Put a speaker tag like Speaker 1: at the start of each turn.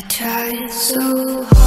Speaker 1: I tried so hard.